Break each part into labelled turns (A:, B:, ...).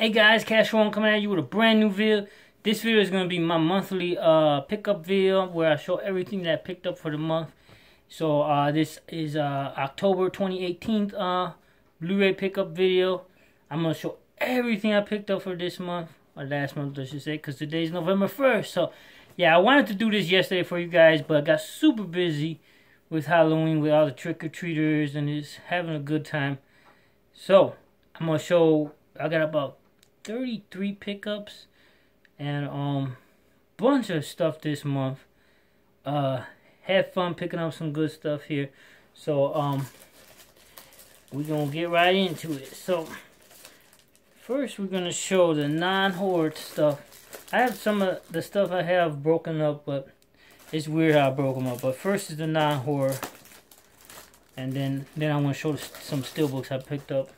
A: Hey guys, Cash One coming at you with a brand new video. This video is going to be my monthly uh, pickup video where I show everything that I picked up for the month. So uh, this is uh, October 2018 uh, Blu-ray pickup video. I'm going to show everything I picked up for this month, or last month I should say, because today's November 1st. So yeah, I wanted to do this yesterday for you guys, but I got super busy with Halloween with all the trick-or-treaters and just having a good time. So I'm going to show, I got about 33 pickups and um bunch of stuff this month. Uh had fun picking up some good stuff here. So um we're gonna get right into it. So first we're gonna show the non-horde stuff. I have some of the stuff I have broken up, but it's weird how I broke them up. But first is the non-horror. And then, then I'm going to show some steelbooks I picked up.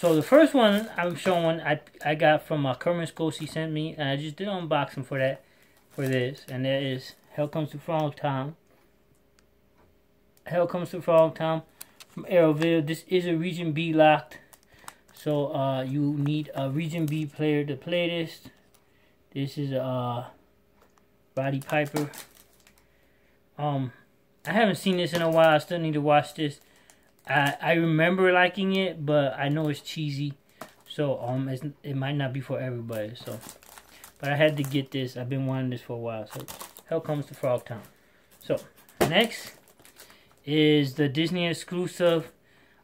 A: So the first one I'm showing I I got from uh, Kermit he sent me and I just did an unboxing for that for this and that is Hell Comes to Frogtown. Hell Comes to Frogtown from Arrow Video. This is a Region B locked. So uh you need a Region B player to play this. This is uh Roddy Piper. Um I haven't seen this in a while. I still need to watch this. I I remember liking it, but I know it's cheesy, so um, it might not be for everybody. So, but I had to get this. I've been wanting this for a while. So, Hell comes to Frogtown. So next is the Disney exclusive.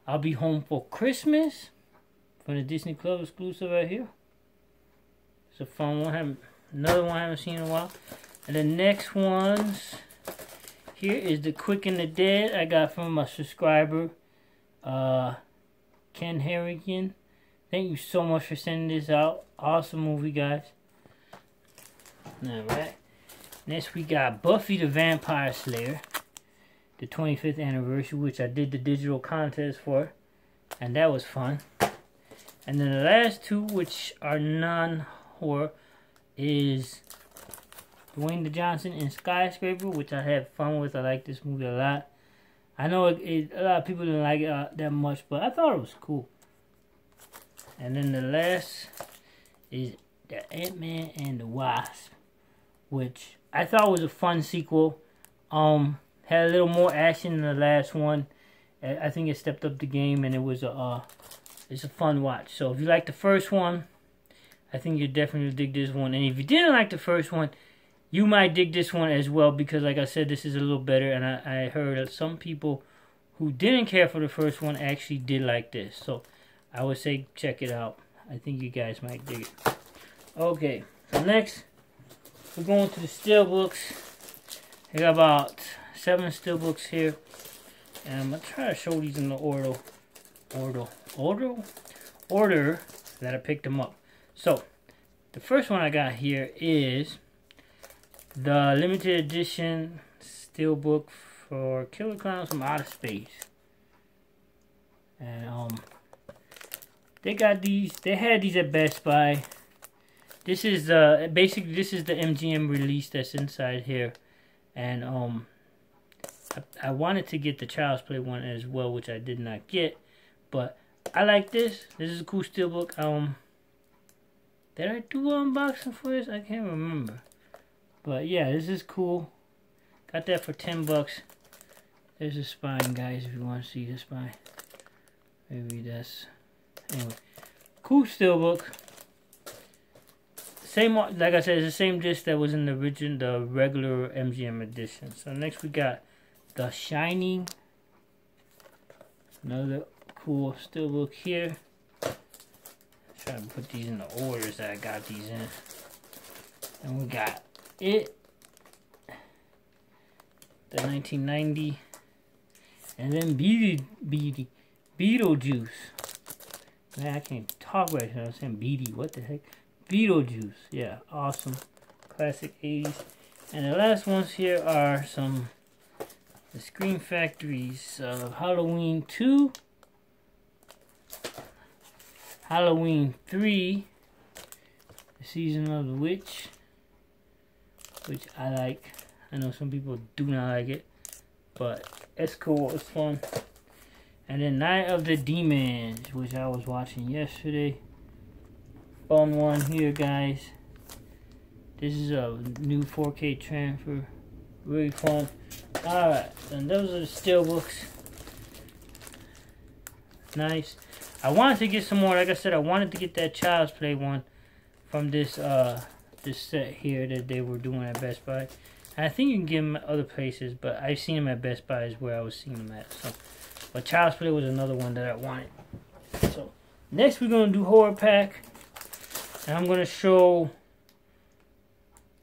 A: I'll be home for Christmas for the Disney Club exclusive right here. It's a fun one. Have another one I haven't seen in a while. And the next ones here is the Quick and the Dead I got from a subscriber uh, Ken Harrigan. Thank you so much for sending this out. Awesome movie, guys. Alright. Next, we got Buffy the Vampire Slayer. The 25th anniversary, which I did the digital contest for. And that was fun. And then the last two, which are non-horror, is Dwayne the Johnson in Skyscraper, which I had fun with. I like this movie a lot. I know it, it, a lot of people didn't like it uh, that much, but I thought it was cool. And then the last is the Ant-Man and the Wasp, which I thought was a fun sequel. Um, had a little more action than the last one. I think it stepped up the game, and it was a uh, it's a fun watch. So if you like the first one, I think you definitely dig this one. And if you didn't like the first one, you might dig this one as well because like I said this is a little better and I, I heard that some people who didn't care for the first one actually did like this. So I would say check it out. I think you guys might dig it. Okay so next we're going to the steel books. I got about seven steel books here. And I'm gonna try to show these in the order order order order that I picked them up. So the first one I got here is the limited edition steelbook for Killer Clowns from Outer Space. And um they got these they had these at Best Buy. This is uh basically this is the MGM release that's inside here. And um I, I wanted to get the Child's Play one as well, which I did not get. But I like this. This is a cool steelbook. Um did I do an unboxing for this? I can't remember. But yeah, this is cool. Got that for 10 bucks. There's a spine, guys, if you want to see the spine. Maybe that's... Anyway. Cool steelbook. Same, like I said, it's the same disc that was in the original, the regular MGM edition. So next we got The Shining. Another cool steelbook here. Try to put these in the orders that I got these in. And we got it. The 1990 and then Beady Beady Beetlejuice. Man I can't talk right now. I'm saying Beady. What the heck? Beetlejuice. Yeah awesome. Classic 80s and the last ones here are some the Scream Factories of Halloween 2 Halloween 3 the Season of the Witch which I like. I know some people do not like it, but it's cool. It's fun. And then Night of the Demons, which I was watching yesterday. fun one here, guys. This is a new 4K transfer. Really fun. Alright, and those are the steel books. Nice. I wanted to get some more. Like I said, I wanted to get that Child's Play one from this uh this set here that they were doing at Best Buy. I think you can get them at other places, but I've seen them at Best Buy is where I was seeing them at. So, but Child's Play was another one that I wanted. So, next we're gonna do horror pack, and I'm gonna show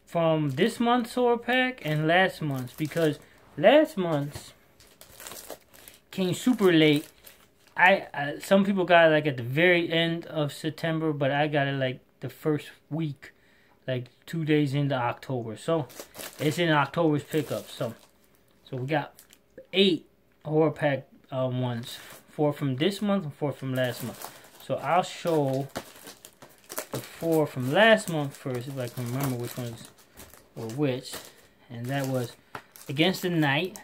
A: from this month's horror pack and last month's because last month's came super late. I, I some people got it like at the very end of September, but I got it like the first week, like two days into October. So it's in October's pickup. So so we got eight horror pack um, ones, four from this month and four from last month. So I'll show the four from last month first, if I can remember which ones or which, and that was Against the Night,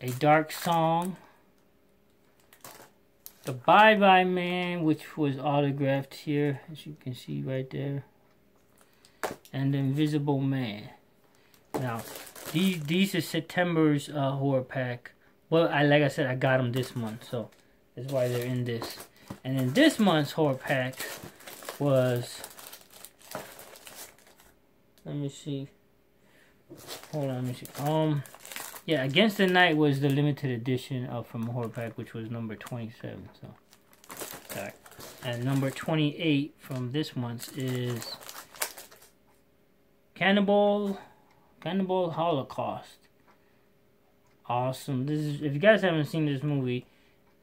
A: A Dark Song, The Bye Bye Man, which was autographed here, as you can see right there, and The Invisible Man. Now, these these are September's uh, horror pack. Well, I like I said, I got them this month, so that's why they're in this. And then this month's horror pack was let me see. Hold on, let me see. Um, yeah, Against the Night was the limited edition of from Horror Pack, which was number 27. So. And number 28 from this month's is Cannibal, Cannibal Holocaust. Awesome. This is if you guys haven't seen this movie,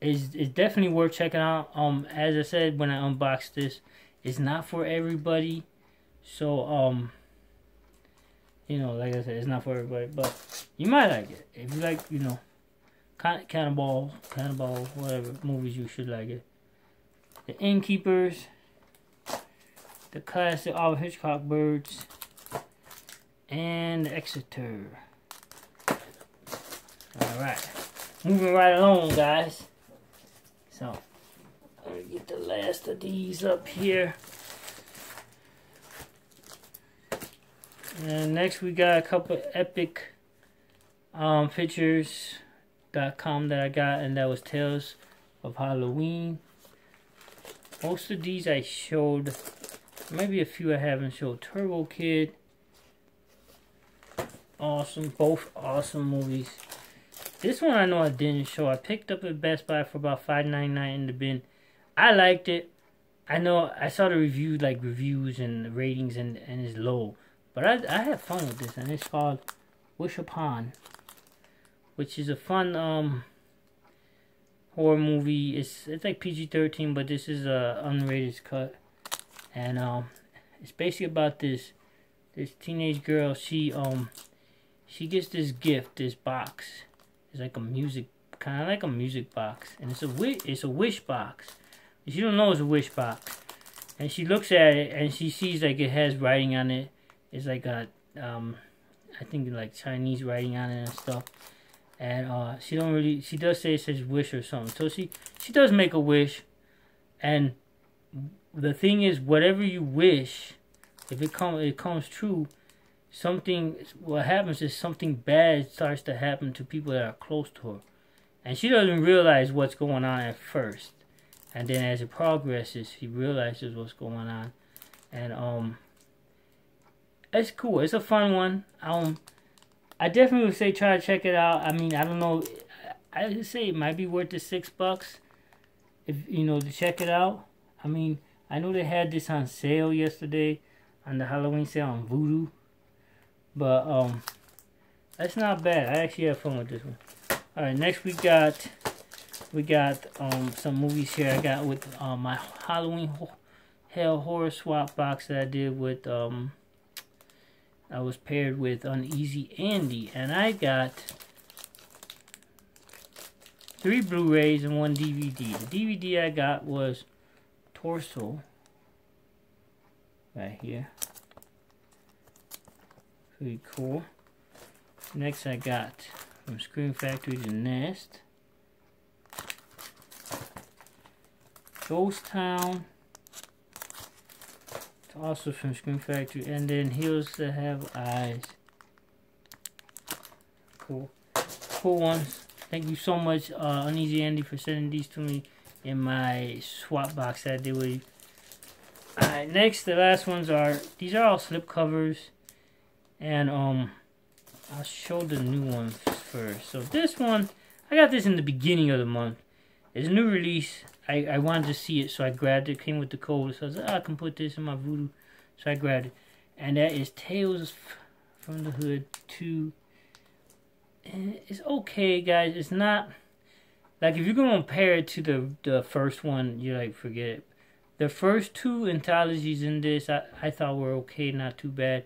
A: is it's definitely worth checking out. Um, as I said when I unboxed this, it's not for everybody. So um you know, like I said, it's not for everybody, but you might like it. If you like, you know, Cannibal, Cannibal, whatever movies, you should like it. The Innkeepers, the classic Alfred Hitchcock Birds, and the Exeter. Alright, moving right along, guys. So, me get the last of these up here. And next we got a couple epic um, pictures.com that I got and that was Tales of Halloween. Most of these I showed, maybe a few I haven't showed. Turbo Kid, awesome, both awesome movies. This one I know I didn't show. I picked up at Best Buy for about $5.99 in the bin. I liked it. I know I saw the review like reviews and ratings and, and it's low. But I, I had fun with this, and it's called Wish Upon, which is a fun um horror movie. It's it's like PG-13, but this is a unrated cut, and um, it's basically about this this teenage girl. She um she gets this gift, this box. It's like a music, kind of like a music box, and it's a wish. It's a wish box. She don't know it's a wish box, and she looks at it and she sees like it has writing on it it's like a um I think like Chinese writing on it and stuff. And uh she don't really she does say it says wish or something. So she she does make a wish and the thing is whatever you wish if it come it comes true something what happens is something bad starts to happen to people that are close to her and she doesn't realize what's going on at first and then as it progresses she realizes what's going on and um it's cool. It's a fun one. Um, I definitely would say try to check it out. I mean, I don't know. I would say it might be worth the six bucks, if you know to check it out. I mean, I know they had this on sale yesterday, on the Halloween sale on Vudu, but um, that's not bad. I actually have fun with this one. All right, next we got we got um some movies here. I got with um my Halloween Hell horror swap box that I did with um I was paired with Uneasy Andy, and I got three Blu-rays and one DVD. The DVD I got was Torso, right here. Pretty cool. Next I got from Scream Factory The Nest. Ghost Town. Also from Scream Factory. And then Hills That Have Eyes. Cool. Cool ones. Thank you so much, uh, Uneasy Andy, for sending these to me in my swap box that I did with you. Alright, next, the last ones are, these are all slip covers. And, um, I'll show the new ones first. So this one, I got this in the beginning of the month. It's a new release. I, I wanted to see it, so I grabbed it. Came with the code, so I was like, oh, I can put this in my Vudu. So I grabbed it. And that is Tales from the Hood 2. And eh, it's okay, guys. It's not... Like, if you're to compare it to the, the first one, you're like, forget it. The first two anthologies in this, I, I thought were okay, not too bad.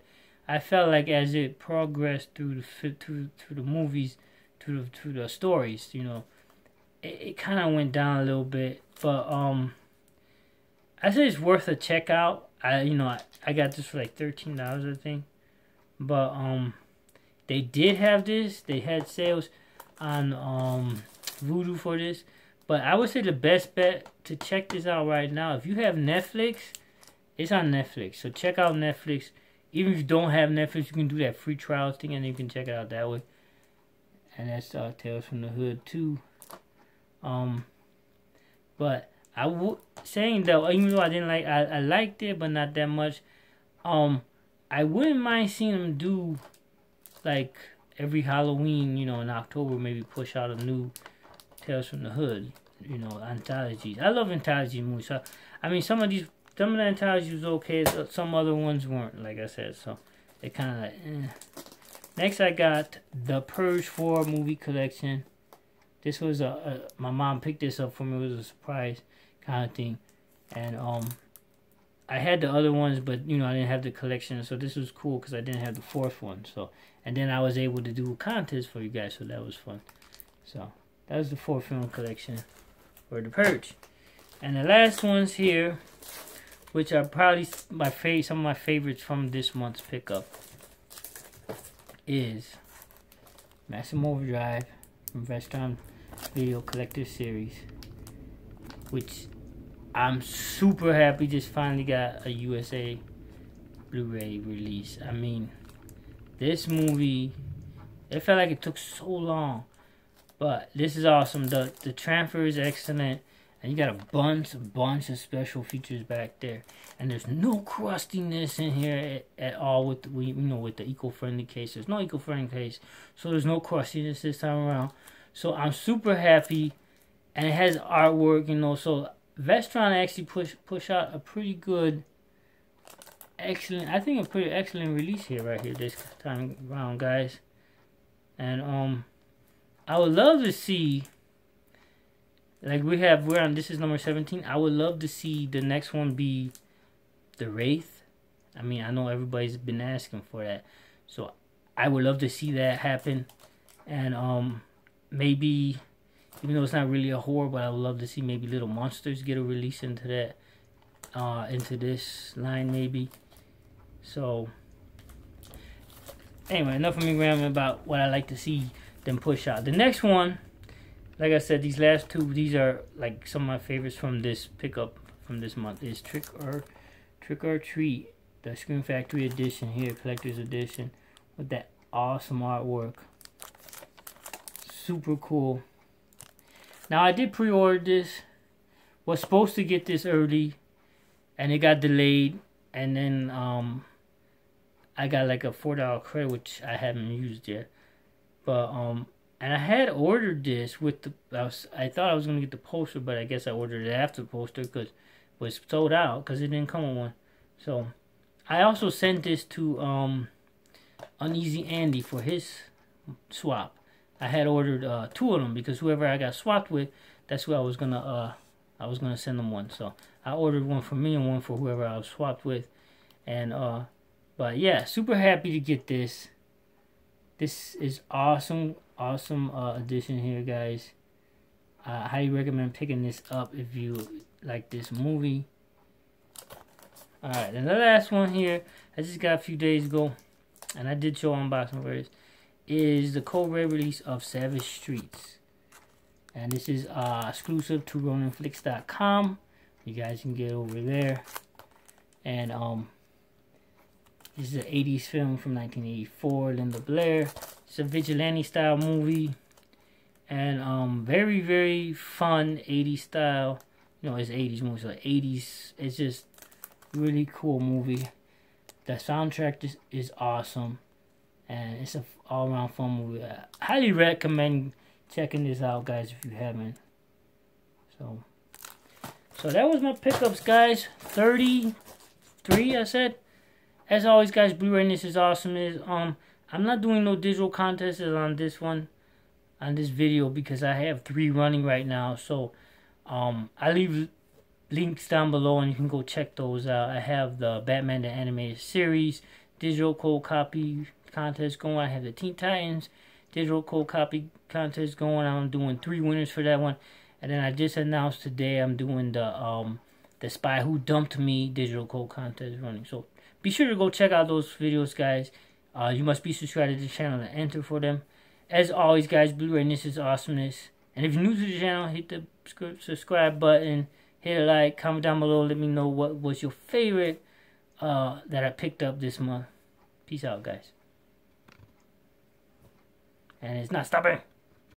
A: I felt like as it progressed through the through through the movies, through the, through the stories, you know, it, it kind of went down a little bit. But um, I say it's worth a check out. I you know I, I got this for like thirteen dollars I think, but um, they did have this. They had sales on um Vudu for this. But I would say the best bet to check this out right now, if you have Netflix, it's on Netflix. So check out Netflix even if you don't have Netflix, you can do that free trial thing and you can check it out that way. And that's uh, Tales from the Hood too. Um, but I would saying though, even though I didn't like, I, I liked it, but not that much. Um, I wouldn't mind seeing them do like every Halloween, you know, in October, maybe push out a new Tales from the Hood, you know, anthologies. I love anthology movies. So, I mean, some of these some of the anthologies was okay, some other ones weren't, like I said, so it kind of like, eh. Next, I got the Purge 4 movie collection. This was a, a, my mom picked this up for me. It was a surprise kind of thing, and um, I had the other ones, but you know I didn't have the collection, so this was cool because I didn't have the fourth one. So, and then I was able to do a contest for you guys, so that was fun. So that was the fourth film collection for the Purge, and the last ones here which are probably my favorite, some of my favorites from this month's pickup, is Maximum Overdrive from Vestron Video Collector Series, which I'm super happy just finally got a USA Blu-ray release. I mean, this movie, it felt like it took so long, but this is awesome. The the transfer is excellent. And you got a bunch, a bunch of special features back there. And there's no crustiness in here at, at all with the, you know with the eco-friendly case. There's no eco-friendly case, so there's no crustiness this time around. So I'm super happy, and it has artwork, you know. So Vestron actually push push out a pretty good, excellent. I think a pretty excellent release here, right here this time around, guys. And um, I would love to see like we have we're on this is number 17 i would love to see the next one be the wraith i mean i know everybody's been asking for that so i would love to see that happen and um maybe even though it's not really a horror but i would love to see maybe little monsters get a release into that uh into this line maybe so anyway enough of me rambling about what i like to see them push out the next one like I said, these last two, these are like some of my favorites from this pickup from this month. Is Trick or Trick or Treat, the Scream Factory edition here, collector's edition, with that awesome artwork. Super cool. Now I did pre-order this. Was supposed to get this early, and it got delayed, and then um, I got like a four dollar credit, which I haven't used yet. But um, and I had ordered this with the, I, was, I thought I was going to get the poster, but I guess I ordered it after the poster because it was sold out because it didn't come with one. So, I also sent this to um, Uneasy Andy for his swap. I had ordered uh, two of them because whoever I got swapped with, that's who I was gonna uh, I was gonna send them one. So I ordered one for me and one for whoever I was swapped with, and uh, but yeah, super happy to get this. This is awesome awesome uh, addition here, guys. I highly recommend picking this up if you like this movie. Alright, and the last one here, I just got a few days ago, and I did show unboxing for this, is the Code Red release of Savage Streets. And this is uh, exclusive to RoninFlix.com, You guys can get over there. And um, this is an 80s film from 1984, Linda Blair. It's a vigilante style movie. And um, very, very fun 80s style. You know, it's 80s movie, so 80s. It's just really cool movie. The soundtrack is, is awesome. And it's a all-around fun movie. I highly recommend checking this out, guys, if you haven't. So, so that was my pickups, guys. 33, I said. As always, guys, Blu-ray is awesome. Is um, I'm not doing no digital contests on this one, on this video because I have three running right now. So, um, I leave links down below and you can go check those out. I have the Batman the Animated Series digital code copy contest going. I have the Teen Titans digital code copy contest going. I'm doing three winners for that one. And then I just announced today I'm doing the um the Spy Who Dumped Me digital code contest running. So be sure to go check out those videos, guys. Uh, you must be subscribed to the channel to enter for them. As always, guys, Blu-ray this is awesomeness. And if you're new to the channel, hit the subscribe button, hit a like, comment down below, let me know what was your favorite uh, that I picked up this month. Peace out, guys. And it's not stopping.